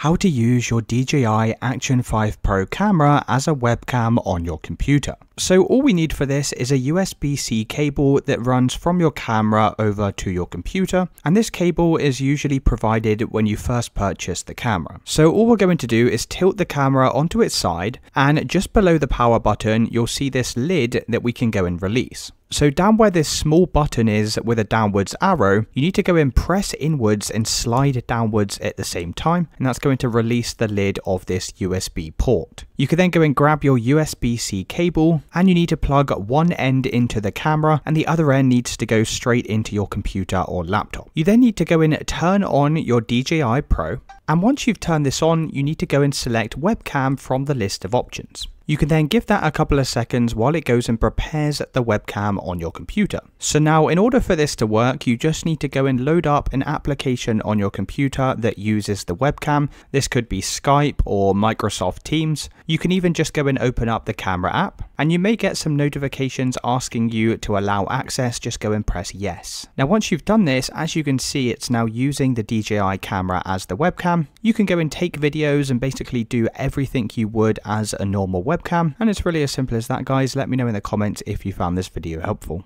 how to use your DJI Action 5 Pro camera as a webcam on your computer. So all we need for this is a USB-C cable that runs from your camera over to your computer and this cable is usually provided when you first purchase the camera. So all we're going to do is tilt the camera onto its side and just below the power button you'll see this lid that we can go and release. So down where this small button is with a downwards arrow, you need to go and press inwards and slide downwards at the same time, and that's going to release the lid of this USB port. You can then go and grab your USB-C cable, and you need to plug one end into the camera, and the other end needs to go straight into your computer or laptop. You then need to go and turn on your DJI Pro, and once you've turned this on, you need to go and select webcam from the list of options. You can then give that a couple of seconds while it goes and prepares the webcam on your computer. So now in order for this to work, you just need to go and load up an application on your computer that uses the webcam. This could be Skype or Microsoft Teams. You can even just go and open up the camera app and you may get some notifications asking you to allow access, just go and press yes. Now once you've done this, as you can see it's now using the DJI camera as the webcam. You can go and take videos and basically do everything you would as a normal webcam. And it's really as simple as that guys. Let me know in the comments if you found this video helpful.